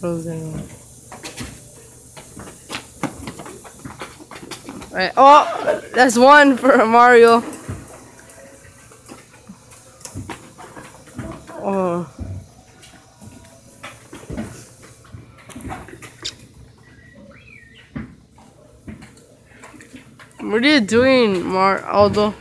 Frozen. Alright. Oh, that's one for Mario. Oh. What are you doing, Mar Aldo?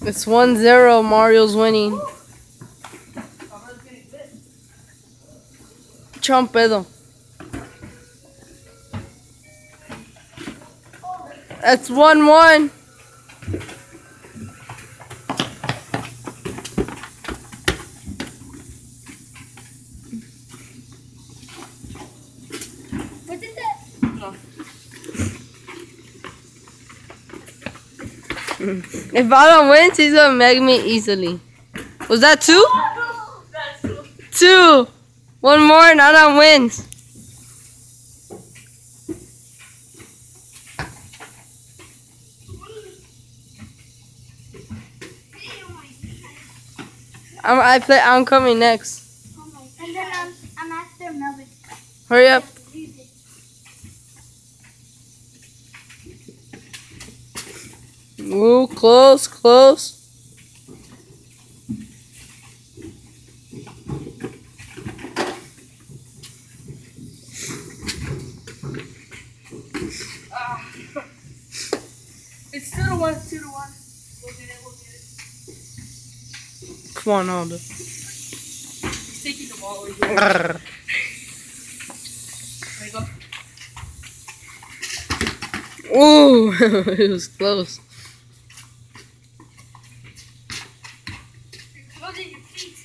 It's 1-0. Mario's winning. Trompedo. That's 1-1. What is that? Mm. don't win, he's gonna make me easily. Was that two? Two. One more and Adam wins. I'm I play I'm coming next. And then I'm, I'm after Melvin. Hurry up. Ooh, close, close. To one. Two to one. We'll get it. We'll get it. Come on, Aldo. He's taking the ball. Ooh, it was close. You're closing your feet.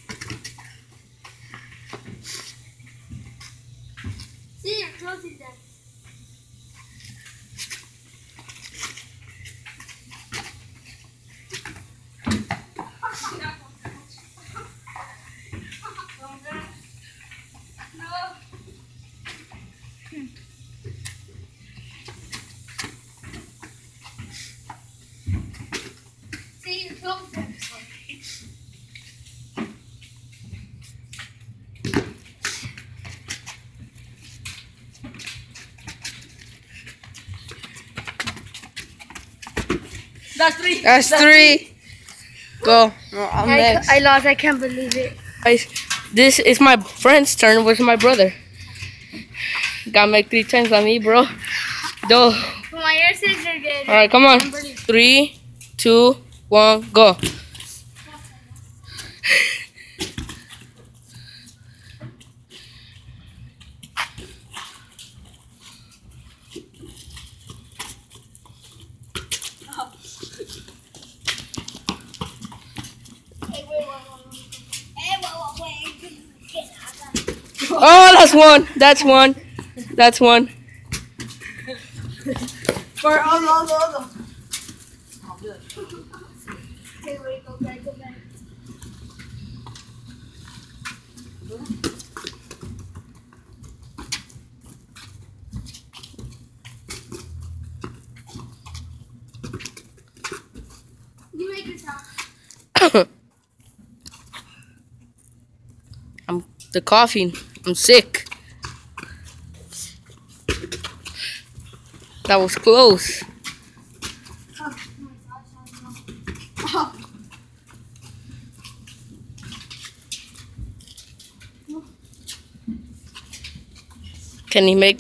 See, you're closing them. See, you're closing. That's three. That's three. Go. No, I'm I, next. I lost. I can't believe it. Guys, this is my friend's turn with my brother. Gotta make three times on me, bro. Go. My ear you're good. All right, come on. Three, two, one, go. Hey, wait, wait, wait, wait. Hey, wait, wait, wait. Get out. Oh, that's one. That's one. That's one. For no no no. Hey, wait, go back, go back. You make it. I'm the coughing. I'm sick. That was close. Can you make